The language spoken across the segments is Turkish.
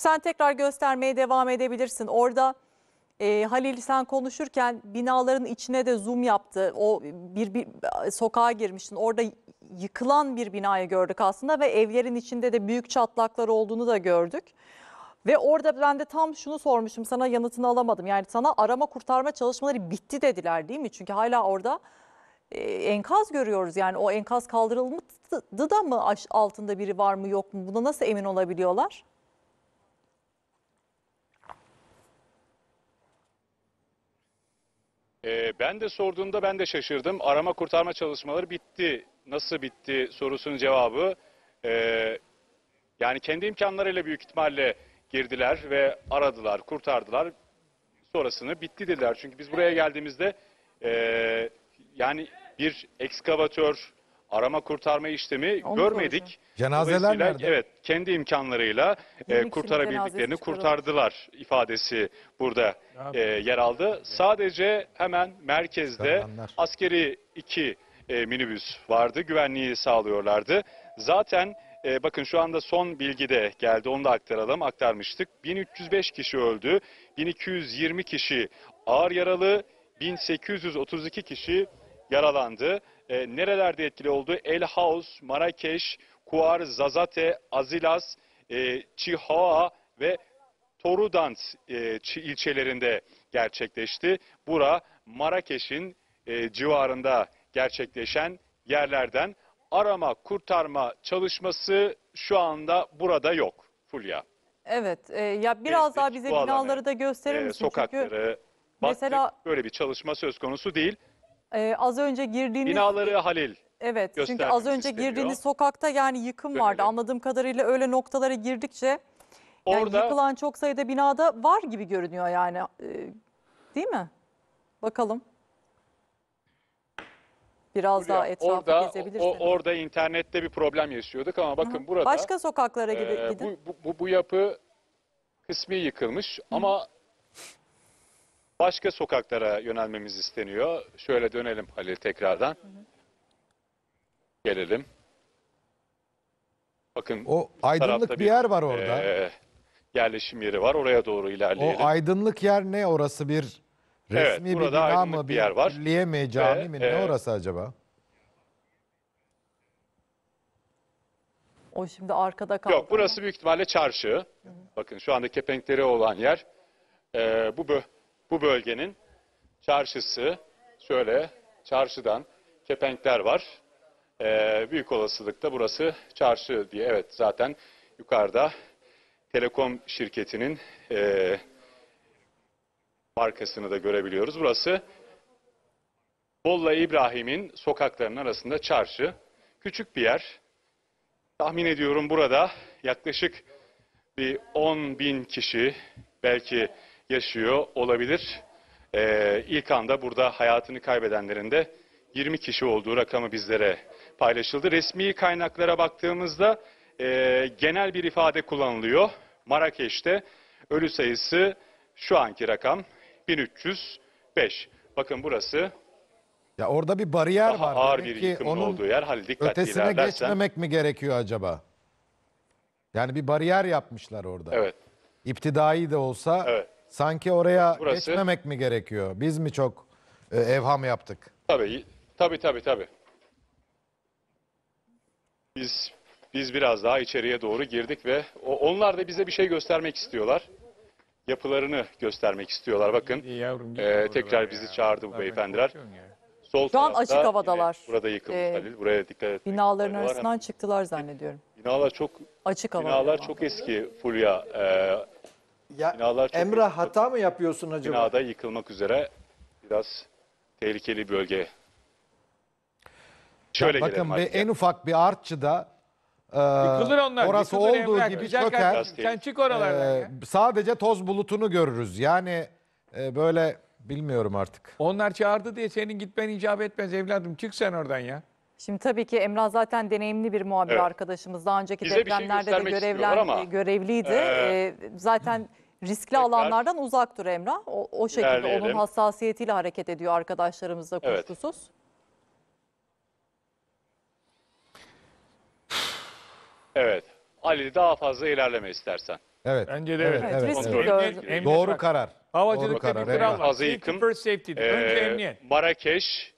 Sen tekrar göstermeye devam edebilirsin. Orada e, Halil sen konuşurken binaların içine de zoom yaptı. O bir, bir sokağa girmiştin. Orada yıkılan bir binayı gördük aslında ve evlerin içinde de büyük çatlaklar olduğunu da gördük. Ve orada ben de tam şunu sormuşum sana yanıtını alamadım. Yani sana arama kurtarma çalışmaları bitti dediler değil mi? Çünkü hala orada e, enkaz görüyoruz. Yani o enkaz kaldırıldı da mı altında biri var mı yok mu? Buna nasıl emin olabiliyorlar? Ee, ben de sorduğumda ben de şaşırdım. Arama kurtarma çalışmaları bitti. Nasıl bitti sorusunun cevabı ee, yani kendi imkanlarıyla büyük ihtimalle girdiler ve aradılar, kurtardılar. Sonrasını bitti dediler. Çünkü biz buraya geldiğimizde ee, yani bir ekskavatör arama kurtarma işlemi Onu görmedik. soracağım. Cenazeler Dolayısıyla, nerede? Evet, kendi imkanlarıyla e, 20 kişinin kurtarabildiklerini kurtardılar ifadesi burada e, yer aldı. Sadece hemen merkezde askeri iki e, minibüs vardı. Güvenliği sağlıyorlardı. Zaten e, bakın şu anda son bilgi de geldi. Onu da aktaralım. Aktarmıştık. 1305 kişi öldü. 1220 kişi ağır yaralı. 1832 kişi yaralandı. E, nerelerde etkili oldu? El Haus, Marrakeş, Kuar, Zazate, Azilas, e, Chihuahua ve Torudant e, ilçelerinde gerçekleşti. Bura Marrakeş'in e, civarında gerçekleşen yerlerden arama kurtarma çalışması şu anda burada yok Fulya. Evet. e, ya biraz Gezdik daha bize binaları da gösterir E, misin? Çünkü sokakları baktık mesela- böyle bir çalışma söz konusu değil. E, az önce girdiğiniz Binaları Halil Evet çünkü az önce isteniyor. girdiğiniz sokakta yani yıkım vardı. Dönelim. Anladığım kadarıyla öyle noktalara girdikçe yani orada yıkılan çok sayıda binada var gibi görünüyor yani. E, değil mi? Bakalım. Biraz daha Fulya, etrafı orada, gezebilirsin. o, orada internette bir problem yaşıyorduk ama bakın burada Başka sokaklara. Ee, gidin. bu, bu, bu, bu yapı kısmi yıkılmış ama başka sokaklara yönelmemiz isteniyor. Şöyle dönelim Halil tekrardan. Gelelim. Bakın O aydınlık bir yer var orada. e, yerleşim yeri var. Oraya doğru ilerleyelim. O aydınlık yer ne orası bir Evet, resmi bir burada bina mı bir yer var. külliye mi cami Ve, mi ne e, orası acaba? O şimdi arkada kaldı. Yok burası büyük ihtimalle çarşı. Bakın şu anda kepenkleri olan yer. Ee, bu bö- bu bölgenin çarşısı. Şöyle çarşıdan kepenkler var. Ee, büyük olasılıkla burası çarşı diye. Evet zaten yukarıda telekom şirketinin e, markasını da görebiliyoruz. Burası Bolla İbrahim'in sokaklarının arasında çarşı. Küçük bir yer. Tahmin ediyorum burada yaklaşık bir 10 bin kişi belki yaşıyor olabilir. Ee, ilk anda burada hayatını kaybedenlerin de 20 kişi olduğu rakamı bizlere paylaşıldı. Resmi kaynaklara baktığımızda e, genel bir ifade kullanılıyor. Marrakeş'te ölü sayısı şu anki rakam 1305. Bakın burası Ya orada bir bariyer daha var. ağır Demek bir ki yıkımın onun olduğu yer. Halil dikkatli ötesine ilerlersen. geçmemek mi gerekiyor acaba? Yani bir bariyer yapmışlar orada. Evet. İptidai de olsa Evet. Sanki oraya Burası- geçmemek mi gerekiyor? Biz mi çok e, evham yaptık? Tabii, tabii, tabii, tabii. Biz biz biraz daha içeriye doğru girdik ve o, onlar da bize bir şey göstermek istiyorlar. Yapılarını göstermek istiyorlar. Bakın İyi yavrum, git Ee, oralara tekrar ya. bizi çağırdı bu beyefendiler. korkuyorsun ya. sol Şu an tarafta açık havadalar. yine Burada yıkılmış Ee, Halil. Buraya dikkat etmek Binaların fayda var. arasından çıktılar zannediyorum. Binalar çok Açık hava. binalar çok eski Fulya. Ee, Ya Binalar çok Emrah eski. hata mı yapıyorsun acaba? binada yıkılmak üzere biraz tehlikeli bölge. Şöyle Ya gelelim bakın bir, en ufak bir artçıda e, Yıkılır onlar. orası yıkılır olduğu Emrah. gibi Güzel çöker. kardeşim, Sen çık oralardan E, ya. sadece toz bulutunu görürüz. Yani e, böyle bilmiyorum artık. Onlar çağırdı diye senin gitmen icap etmez evladım. Çık sen oradan ya. Şimdi tabii ki Emrah zaten deneyimli bir muhabir Evet. arkadaşımız. Daha önceki Bize bir şey depremlerde de göstermek görevlen, ama, görevliydi. e, Ee, zaten riskli tekrar- alanlardan uzak dur Emrah. O, o şekilde onun İlerleyelim. hassasiyetiyle hareket ediyor arkadaşlarımız da Evet. kuşkusuz. Evet. Ali daha fazla ilerleme istersen. Evet. Bence de evet, evet. evet, riskli evet. Emniyet- emniyet Doğru karar. Doğru Havacılıkta karar. bir kural evet. var. Fazla yıkım. safety. Önce Ee, emniyet. Marrakeş,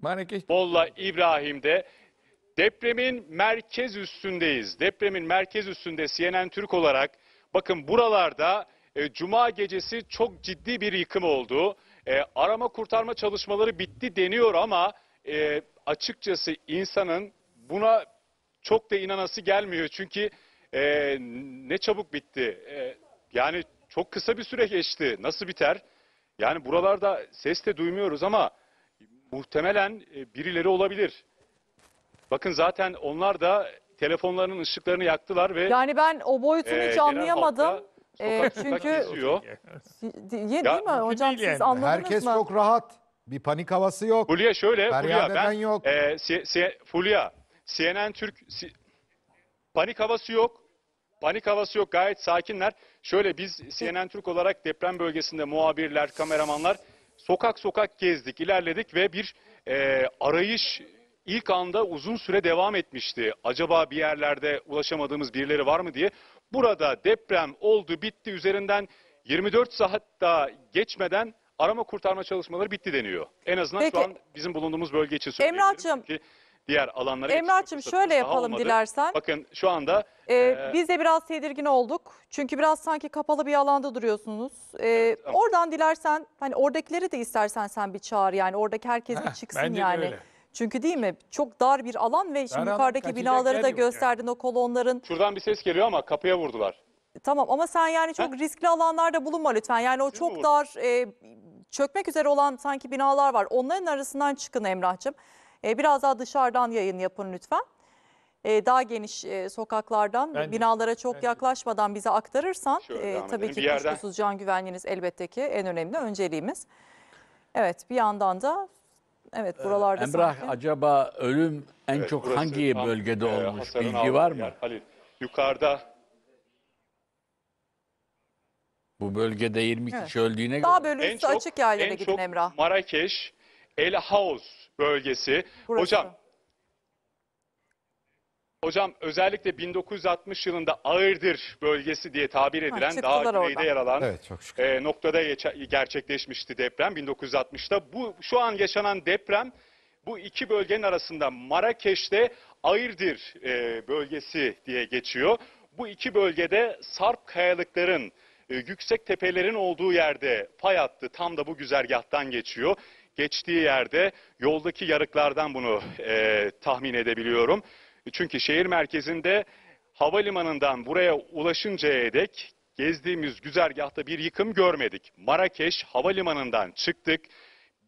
Marrakeş Molla İbrahim'de depremin merkez üstündeyiz. Depremin merkez üstünde CNN Türk olarak bakın buralarda e, Cuma gecesi çok ciddi bir yıkım oldu. E, arama kurtarma çalışmaları bitti deniyor ama e, açıkçası insanın buna çok da inanası gelmiyor. Çünkü e, ne çabuk bitti. E, yani çok kısa bir süre geçti. Nasıl biter? Yani buralarda ses de duymuyoruz ama muhtemelen e, birileri olabilir. Bakın zaten onlar da telefonlarının ışıklarını yaktılar ve Yani ben o boyutunu e, hiç genel anlayamadım. halkta E, sokak sokak çünkü geziyor. Di- değil mi hocam değil siz yani. anladınız Herkes mı? çok rahat. Bir panik havası yok. Fulya şöyle, Feryat Fulya ben, eden yok. e, C- C- Fulya, CNN Türk, C- panik havası yok. Panik havası yok, gayet sakinler. Şöyle biz CNN Türk olarak deprem bölgesinde muhabirler, kameramanlar sokak sokak gezdik, ilerledik ve bir e, arayış ilk anda uzun süre devam etmişti. Acaba bir yerlerde ulaşamadığımız birileri var mı diye. Burada deprem oldu, bitti. Üzerinden 24 saat daha geçmeden arama kurtarma çalışmaları bitti deniyor. En azından Peki. şu an bizim bulunduğumuz bölge için söyleyebilirim. Çünkü diğer alanlara Emrah'cığım, şöyle yapalım olmadı. dilersen. Bakın şu anda Ee, Ee, biz de biraz tedirgin olduk. Çünkü biraz sanki kapalı bir alanda duruyorsunuz. Ee, tamam. Oradan dilersen hani oradakileri de istersen sen bir çağır yani oradaki herkes bir Heh, çıksın bence de yani. öyle. Çünkü değil mi? Çok dar bir alan ve şimdi alan, yukarıdaki kaçacak binaları yer da yok yani. gösterdin o kolonların. şuradan bir ses geliyor ama kapıya vurdular. Tamam ama sen yani çok riskli alanlarda bulunma lütfen. Yani o Siz mi çok dar e, çökmek üzere olan sanki binalar var. Onların arasından çıkın Emrah'cığım. E, biraz daha dışarıdan yayın yapın lütfen. E, daha geniş e, sokaklardan Bence- binalara çok bence yaklaşmadan bize aktarırsan Şöyle e, devam tabii edelim. ki Bir yerden- kuşkusuz can güvenliğiniz elbette ki en önemli önceliğimiz. Evet bir yandan da evet buralarda Emrah sanki. acaba ölüm en Evet, çok burası hangi tam, bölgede e, olmuş hasarın bilgi aldığı var yer. mı? Halil, yukarıda Bu bölgede 20 Evet. kişi öldüğüne Daha göre. böyle en üstü çok, açık yerlere en gidin çok Emrah. Marrakeş, El Haus bölgesi. Burası. Hocam Hocam özellikle 1960 yılında Ağırdır bölgesi diye tabir edilen daha çıktılar güneyde oradan. yer alan Evet çok şükür. e, noktada gerçekleşmişti deprem 1960'ta. Bu şu an yaşanan deprem bu iki bölgenin arasında Marrakeş'te Ayırdır e, bölgesi diye geçiyor. Bu iki bölgede sarp kayalıkların, e, yüksek tepelerin olduğu yerde pay attı. Tam da bu güzergahtan geçiyor. Geçtiği yerde yoldaki yarıklardan bunu e, tahmin edebiliyorum. Çünkü şehir merkezinde havalimanından buraya ulaşıncaya dek gezdiğimiz güzergahta bir yıkım görmedik. Marrakeş havalimanından çıktık.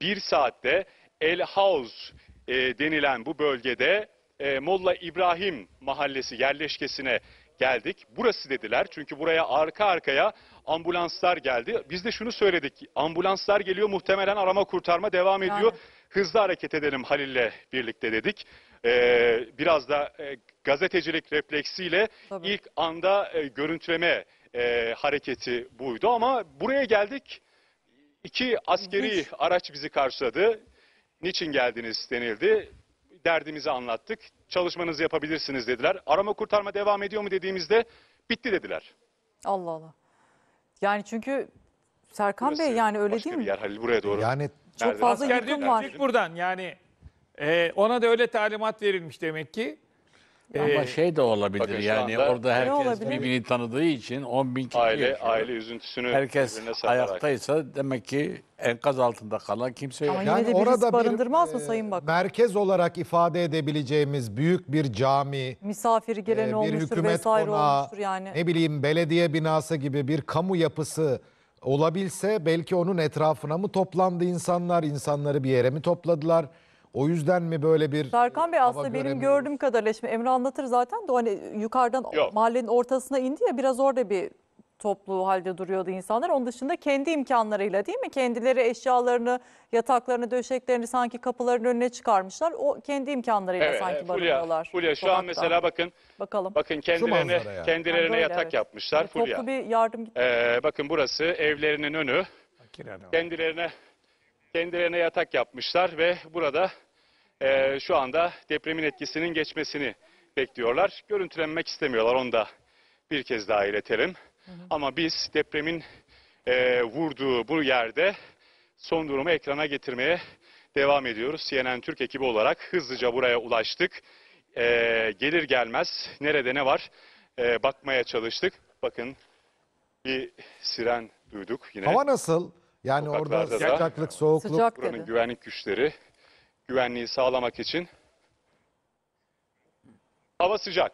Bir saatte El Haus e, denilen bu bölgede e, Molla İbrahim mahallesi yerleşkesine geldik. Burası dediler çünkü buraya arka arkaya ambulanslar geldi. Biz de şunu söyledik. Ambulanslar geliyor muhtemelen arama kurtarma devam ediyor. Yani. Hızlı hareket edelim Halil'le birlikte dedik. Ee, biraz da e, gazetecilik refleksiyle Tabii. ilk anda e, görüntüleme e, hareketi buydu ama buraya geldik. İki askeri İlginç. araç bizi karşıladı. Niçin geldiniz denildi. Derdimizi anlattık. Çalışmanızı yapabilirsiniz dediler. Arama kurtarma devam ediyor mu dediğimizde bitti dediler. Allah Allah. Yani çünkü Serkan Burası Bey yani öyle başka değil bir mi? yer Halil buraya doğru. Yani Çok fazla Asker yıkım var. buradan yani e, ona da öyle talimat verilmiş demek ki. Ama E, şey de olabilir bakın şu yani anda- orada herkes olabilir? birbirini tanıdığı için 10 bin kişi aile yaşıyor. aile üzüntüsünü Herkes birbirine sararak. ayaktaysa demek ki enkaz altında kalan kimse yok. Ama yine de bir risk barındırmaz mı Sayın Bakan? merkez olarak ifade edebileceğimiz büyük bir cami, Misafiri gelen e, bir olmuştur hükümet vesaire konağı, olmuştur yani. ne bileyim belediye binası gibi bir kamu yapısı olabilse belki onun etrafına mı toplandı insanlar, insanları bir yere mi topladılar? O yüzden mi böyle bir Serkan Bey aslında benim gördüğüm kadarıyla şimdi Emre anlatır zaten de hani yukarıdan Yok. mahallenin ortasına indi ya biraz orada bir toplu halde duruyordu insanlar. Onun dışında kendi imkanlarıyla değil mi? Kendileri eşyalarını, yataklarını, döşeklerini sanki kapıların önüne çıkarmışlar. O kendi imkanlarıyla Evet, sanki evet, barınıyorlar. Fulya şu an sokakta. mesela bakın Bakalım. bakın kendilerine manzara yani. kendilerine Yani böyle, yatak evet. yapmışlar Yani Fulya. Toplu bir yardım gitti. Ee, bakın burası evlerinin önü. Kendilerine kendilerine yatak yapmışlar ve burada e, şu anda depremin etkisinin geçmesini bekliyorlar. Görüntülenmek istemiyorlar onu da bir kez daha iletelim. Ama biz depremin e, vurduğu bu yerde son durumu ekrana getirmeye devam ediyoruz. CNN Türk ekibi olarak hızlıca buraya ulaştık. E, gelir gelmez nerede ne var e, bakmaya çalıştık. Bakın bir siren duyduk yine. Hava nasıl? Yani orada Sokaklarda da- sıcaklık, soğukluk. Sıcak Buranın dedi. güvenlik güçleri güvenliği sağlamak için hava sıcak.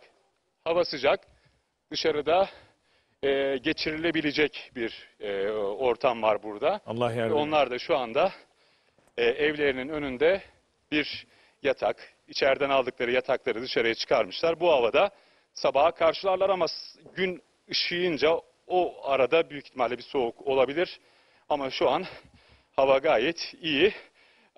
Hava sıcak. Dışarıda e, geçirilebilecek bir e, ortam var burada. Allah Ve yardım etsin. Onlar da şu anda e, evlerinin önünde bir yatak, içeriden aldıkları yatakları dışarıya çıkarmışlar. Bu havada sabaha karşılarlar ama s- gün ışıyınca o arada büyük ihtimalle bir soğuk olabilir. Ama şu an hava gayet iyi.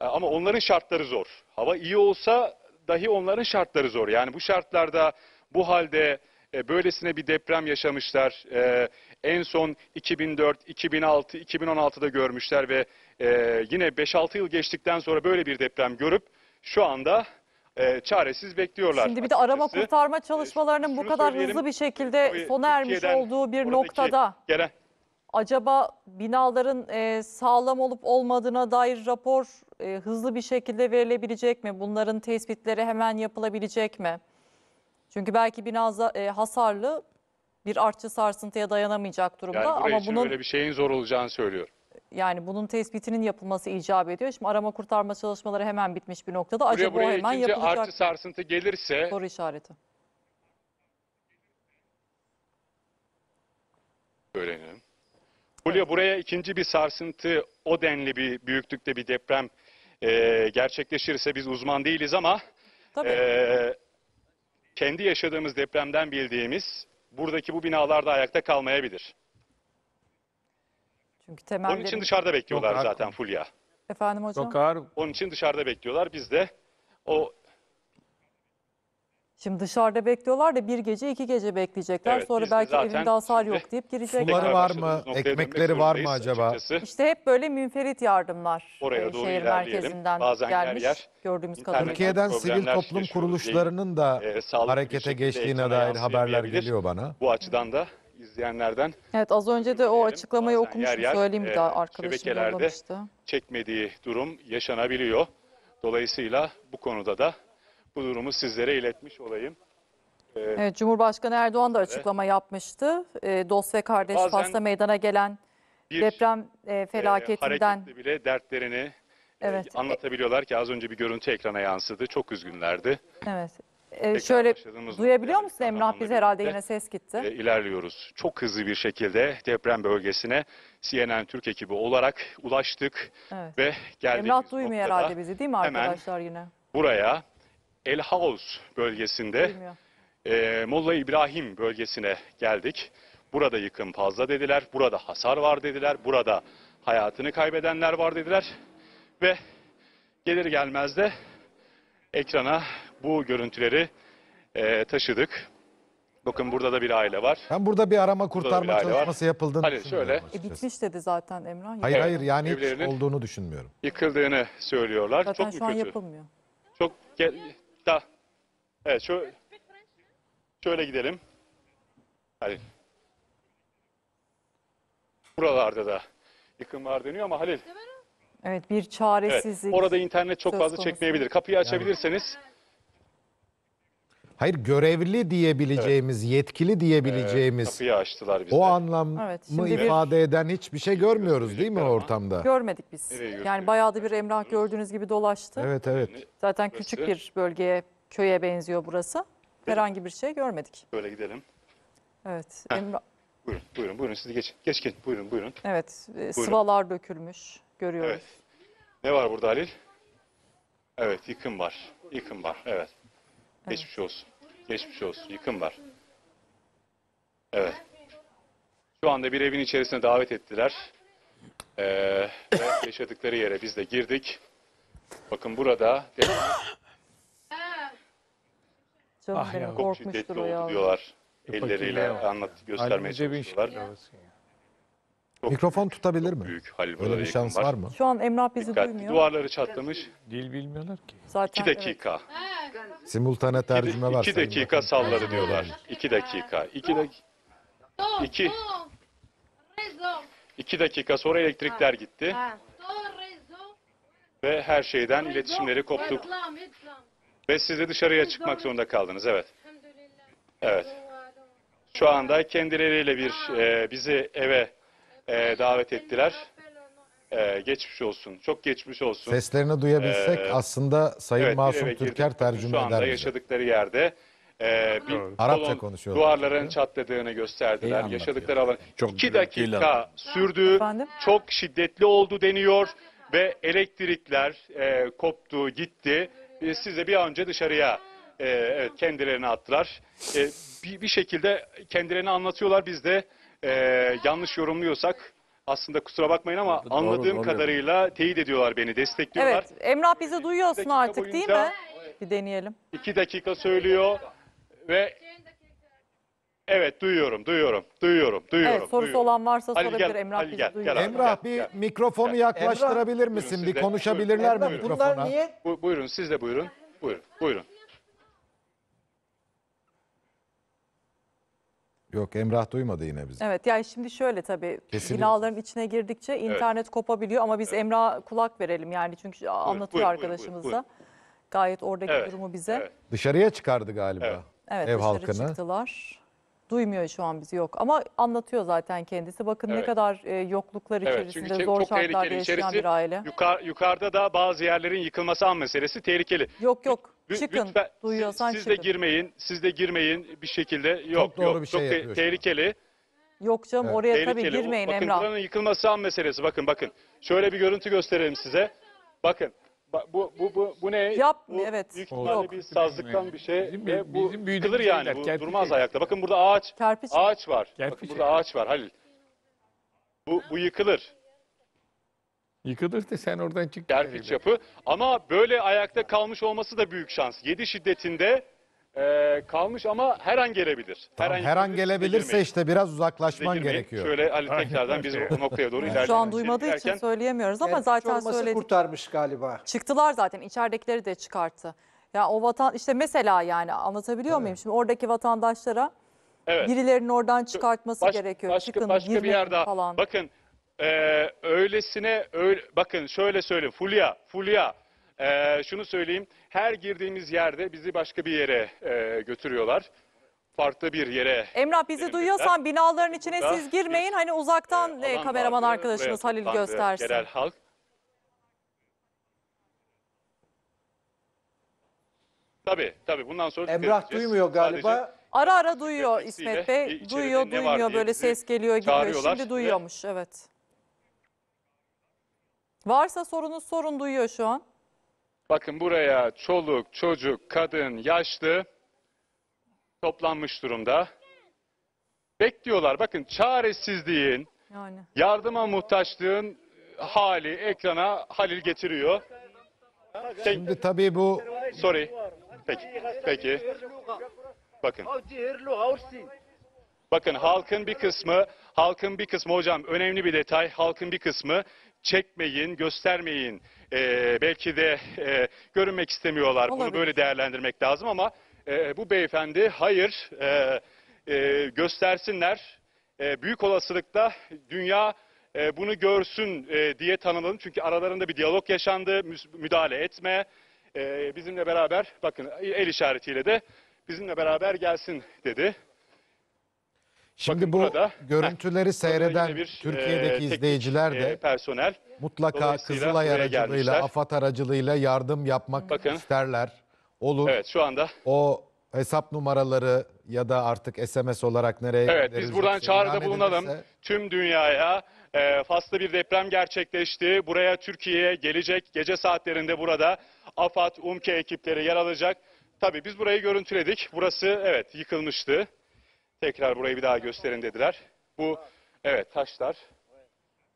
E, Ama onların şartları zor. Hava iyi olsa dahi onların şartları zor. Yani bu şartlarda bu halde e, böylesine bir deprem yaşamışlar. E, en son 2004, 2006, 2016'da görmüşler ve e, yine 5-6 yıl geçtikten sonra böyle bir deprem görüp şu anda e, çaresiz bekliyorlar. Şimdi bir de arama kurtarma çalışmalarının bu şunu kadar hızlı bir şekilde sona ermiş olduğu bir noktada Gelen acaba binaların e, sağlam olup olmadığına dair rapor e, hızlı bir şekilde verilebilecek mi? Bunların tespitleri hemen yapılabilecek mi? Çünkü belki bina e, hasarlı bir artçı sarsıntıya dayanamayacak durumda yani ama için bunun böyle bir şeyin zor olacağını söylüyor. yani bunun tespitinin yapılması icap ediyor. Şimdi arama kurtarma çalışmaları hemen bitmiş bir noktada. Buraya acaba o buraya hemen ikinci yapılacak artçı sarsıntı gelirse Soru işareti. öğrenelim. Fulya buraya ikinci bir sarsıntı o denli bir büyüklükte bir deprem e, gerçekleşirse biz uzman değiliz ama Tabii. e, kendi yaşadığımız depremden bildiğimiz buradaki bu binalarda ayakta kalmayabilir. Çünkü temelleri... Onun için dışarıda bekliyorlar Çok zaten. Fulya. Efendim hocam? Çok ağır. Onun için dışarıda bekliyorlar. Biz de o Şimdi dışarıda bekliyorlar da bir gece iki gece bekleyecekler. Evet, Sonra biz belki zaten evinde hasar yok deyip girecekler. Suları var mı? başladığımız noktaya dönmek Ekmekleri var mı zorundayız acaba? açıkçası. İşte hep böyle münferit yardımlar Oraya e, doğru şehir ilerleyelim. merkezinden Bazen yer gelmiş yer gördüğümüz internet- kadarıyla. Türkiye'den problemler sivil toplum yaşıyoruz. kuruluşlarının da Ee, sağlıklı bir harekete şekilde geçtiğine ekrana dair haberler yansıyamayabilir. geliyor bana. Bu açıdan da izleyenlerden Evet az önce de o diyelim. açıklamayı Bazen okumuştum. yer yer, Söyleyeyim bir e, daha arkadaşım şebekelerde yollamıştı. çekmediği durum yaşanabiliyor. Dolayısıyla bu konuda da bu durumu sizlere iletmiş olayım. Evet, Cumhurbaşkanı Erdoğan da açıklama yapmıştı. E, dost ve kardeş Fas'ta meydana gelen Bir deprem e, e, felaketinden hareketle bile dertlerini e, Evet. anlatabiliyorlar ki az önce bir görüntü ekrana yansıdı. Çok üzgünlerdi. evet. E, şöyle duyabiliyor musun Emrah? Biz herhalde yine ses gitti. e, ilerliyoruz. Çok hızlı bir şekilde deprem bölgesine CNN Türk ekibi olarak ulaştık Evet. ve geldiğimiz Emrah duymuyor herhalde bizi değil mi arkadaşlar yine? buraya El Havuz bölgesinde e, Molla İbrahim bölgesine geldik. Burada yıkım fazla dediler, burada hasar var dediler, burada hayatını kaybedenler var dediler ve gelir gelmez de ekrana bu görüntüleri e, taşıdık. Bakın burada da bir aile var. Ben burada bir arama bir kurtarma var. çalışması yapıldığını düşünmüyorum şöyle. E, bitmiş dedi zaten Emrah. Hayır Evet, hayır yani hiç olduğunu düşünmüyorum. Yıkıldığını söylüyorlar. Zaten Çok şu an kötü? yapılmıyor. Çok. Evet şöyle şöyle gidelim. Hadi. Buralarda da yıkım var deniyor ama Halil. Evet bir Evet, çaresizlik. orada internet çok söz fazla konusu. çekmeyebilir. Kapıyı açabilirseniz Hayır görevli diyebileceğimiz, yetkili diyebileceğimiz kapıyı açtılar bize. o anlamı Evet, şimdi bir- ifade eden hiçbir şey görmüyoruz değil mi ortamda? Görmedik biz. Nereye Yani bayağı da bir Emrah gördüğünüz gibi dolaştı. Evet evet. Zaten Burası. küçük bir bölgeye, köye benziyor burası. Herhangi bir şey görmedik. Böyle gidelim. Evet. Emrah, Buyurun, buyurun, buyurun. Siz geçin. Geç, geç. Buyurun, buyurun. evet. e, Sıvalar dökülmüş. Görüyoruz. Evet. Ne var burada Halil? Evet, yıkım var. Yıkım var, evet. Geçmiş olsun. Geçmiş olsun. Yıkım var. Evet. Şu anda bir evin içerisine davet ettiler. Ee, ve yaşadıkları yere biz de girdik. Bakın burada Canım Ah benim ya. Çok çok korkmuştur şiddetli o ya. oldu diyorlar. Yapacak Elleriyle yok. anlat göstermeye çalışıyorlar. Çok Mikrofon tutabilir mi? büyük Halil burada Öyle bir şans var mı? Şu an Emrah bizi Dikkatli. duymuyor. Duvarları çatlamış. Dil bilmiyorlar ki. Zaten İki evet. dakika. Simultane tercüme var. İki Sayın dakika Bakan. salladı diyorlar. İki dakika. İki dakika. Todo, İki. todo. Rezó. İki dakika sonra elektrikler gitti ve her şeyden iletişimleri koptuk. Ve siz de dışarıya çıkmak zorunda kaldınız. Evet. Elhamdülillah. Evet. Şu anda kendileriyle bir e, bizi eve e, davet ettiler. E, geçmiş olsun. Çok geçmiş olsun. Seslerini duyabilsek Ee, aslında Sayın Evet, bir Masum girdik. Türker tercüme Şu anda eder bize. yaşadıkları yerde e, bir. Arapça kolon konuşuyorlar duvarların çatladığını İyi gösterdiler. anlatıyor. Yaşadıkları alan. Çok iki dakika sürdü. Efendim? Çok şiddetli oldu deniyor ve elektrikler e, koptu, gitti. E, siz de bir an önce dışarıya e, evet, kendilerini attılar. E, bir, bir şekilde kendilerini anlatıyorlar. Biz de e, yanlış yorumluyorsak aslında kusura bakmayın ama Doğru, anladığım doğru. kadarıyla teyit ediyorlar beni, destekliyorlar. Evet Emrah bizi duyuyorsun dakika artık değil mi? Bir deneyelim. İki dakika söylüyor ve evet duyuyorum, duyuyorum, duyuyorum, duyuyorum. Evet sorusu duyuyorum. olan varsa Ali sorabilir gel, Emrah Ali bizi gel, duyuyor. gel abi. Emrah bir gel. mikrofonu Gel. yaklaştırabilir Buyurun misin? Bir konuşabilirler mi Emrah, bunlar mikrofona? niye Bu- buyurun siz de buyurun. Buyurun, buyurun. Yok Emrah duymadı yine bizi. Evet yani şimdi şöyle tabii Kesiliyor. binaların içine girdikçe internet kopabiliyor ama biz Emrah'a kulak verelim yani çünkü anlatıyor buyurun, arkadaşımız buyurun, da. Gayet oradaki Evet, durumu bize. evet. Dışarıya çıkardı galiba Evet. Evet ev dışarı halkını. çıktılar. Duymuyor şu an bizi yok ama anlatıyor zaten kendisi. Bakın ne Evet. kadar e, yokluklar Evet, içerisinde çünkü zor çok şartlarda tehlikeli. yaşayan İçerisi bir aile. Yukar, yukarıda da bazı yerlerin yıkılması an meselesi tehlikeli. Yok yok Lü- çıkın lütfen, duyuyorsan siz, siz de çıkın. girmeyin, siz de girmeyin bir şekilde. Yok, doğru yok, bir şey çok te- yapıyor şu an. tehlikeli. Yok canım Evet. oraya tabii tehlikeli. girmeyin bakın Emrah. buranın yıkılması an meselesi. Bakın bakın. Şöyle bir görüntü gösterelim size. Bakın. Bu bu bu bu ne? Yap, bu evet. Büyük ihtimalle bir sazlıktan bir şey Bizim- ve bu bizim yıkılır yani. şeyler, Bu kerpiç durmaz şeyler. ayakta. Bakın burada ağaç Kerpiç. ağaç var. Bakın Kerpiç burada ağaç var Halil. Bu bu yıkılır. Yıkılır da sen oradan çık. Kerpiç yapı. Ama böyle ayakta kalmış olması da büyük şans. 7 şiddetinde e, kalmış ama her an gelebilir. Tamam, her an gelebilirse girmeyin. işte biraz uzaklaşman girmeyin. gerekiyor. Şöyle Ali tekrardan biz o noktaya doğru ilerleyelim. Şu an duymadığı için söyleyemiyoruz ama Kerpiç zaten söyledik. kurtarmış galiba. Çıktılar zaten içeridekileri de çıkarttı. Ya o vatan işte mesela yani anlatabiliyor muyum? Şimdi oradaki vatandaşlara Evet. birilerinin oradan çıkartması Baş- gerekiyor. Başka, Çıkın başka bir girmeyin yer daha. falan. Bakın e, öylesine öyle, bakın şöyle söyleyeyim. Fulya, Fulya e, şunu söyleyeyim. Her girdiğimiz yerde bizi başka bir yere e, götürüyorlar. Farklı bir yere. Emrah bizi duyuyorsan binaların içine Burada siz girmeyin. Hani uzaktan e, e, alan kameraman vardı. Buraya Halil toplandı göstersin. Genel halk. Tabii tabii bundan sonra dikkat Emrah edeceğiz. duymuyor Sadece- galiba. Ara ara duyuyor İsmet Bey. içeride Duyuyor ne var duymuyor diye böyle bizi ses geliyor gidiyor. çağırıyorlar Şimdi ve- duyuyormuş evet. Varsa sorunuz sorun duyuyor şu an. Bakın buraya çoluk, çocuk, kadın, yaşlı toplanmış durumda. Bekliyorlar. Bakın çaresizliğin, Yani. yardıma muhtaçlığın hali ekrana Halil getiriyor. Şimdi tabii bu sorry. Peki. Peki. Bakın. Bakın halkın bir kısmı, halkın bir kısmı hocam önemli bir detay. Halkın bir kısmı çekmeyin, göstermeyin. Ee, belki de e, görünmek istemiyorlar. Bunu Olabilir. böyle değerlendirmek lazım ama e, bu beyefendi hayır e, e, göstersinler. E, büyük olasılıkla dünya e, bunu görsün e, diye tanımladım. Çünkü aralarında bir diyalog yaşandı. Müdahale etme. E, bizimle beraber bakın el işaretiyle de bizimle beraber gelsin dedi. Şimdi Bakın bu burada- görüntüleri Burada seyreden bir, Türkiye'deki e, teknik, izleyiciler e, de personel mutlaka Kızılay aracılığıyla. AFAD aracılığıyla yardım yapmak Bakın. isterler. Olur. Evet şu anda O hesap numaraları ya da artık SMS olarak nereye Evet biz buradan çağrıda bulunalım. edilirse- Tüm dünyaya e, Fas'ta bir deprem gerçekleşti. Buraya Türkiye'ye gelecek. Gece saatlerinde burada AFAD, UMKE ekipleri yer alacak. Tabii biz burayı görüntüledik. Burası evet yıkılmıştı. Tekrar burayı bir daha gösterin dediler. Bu evet taşlar.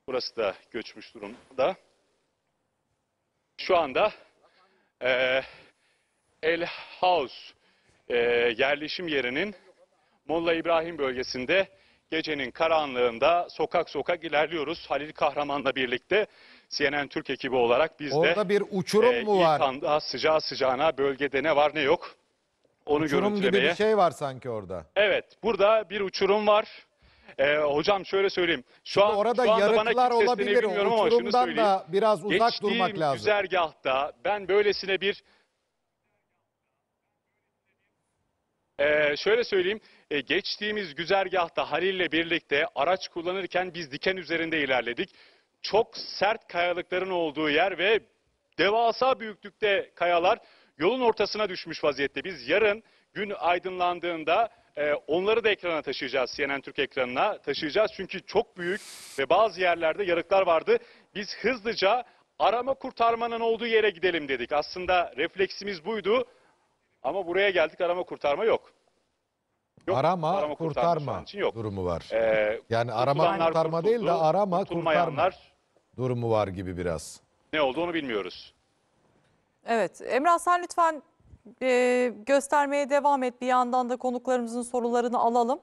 Burası da göçmüş durumda. Şu anda e, El House e, yerleşim yerinin Molla İbrahim bölgesinde gecenin karanlığında sokak sokak ilerliyoruz. Halil Kahraman'la birlikte CNN Türk ekibi olarak biz de Orada bir uçurum e, mu var? anda sıcağı sıcağına bölgede ne var ne yok onu Uçurum gibi görüntülemeye. bir şey var sanki orada. Evet burada bir uçurum var. Ee, hocam şöyle söyleyeyim. Şu Şimdi an orada şu anda bana yarıklar sesleniyor olabilir. bilmiyorum ama şunu Uçurumdan söyleyeyim. da biraz uzak Geçtiğim durmak lazım. güzergahta ben böylesine bir Ee, şöyle söyleyeyim, e, geçtiğimiz güzergahta Halil'le birlikte araç kullanırken biz diken üzerinde ilerledik. Çok sert kayalıkların olduğu yer ve devasa büyüklükte kayalar yolun ortasına düşmüş vaziyette. Biz yarın gün aydınlandığında e, onları da ekrana taşıyacağız, CNN Türk ekranına taşıyacağız. Çünkü çok büyük ve bazı yerlerde yarıklar vardı. Biz hızlıca arama kurtarmanın olduğu yere gidelim dedik. Aslında refleksimiz buydu. Ama buraya geldik arama kurtarma yok. Yok, arama, kurtarma şu kurtarma an için yok. durumu var. Ee, yani arama kurtarma değil de kurtuldu, arama kurtarma durumu var gibi biraz. ne oldu onu bilmiyoruz. Evet Emrah sen lütfen e, göstermeye devam et. Bir yandan da konuklarımızın sorularını alalım.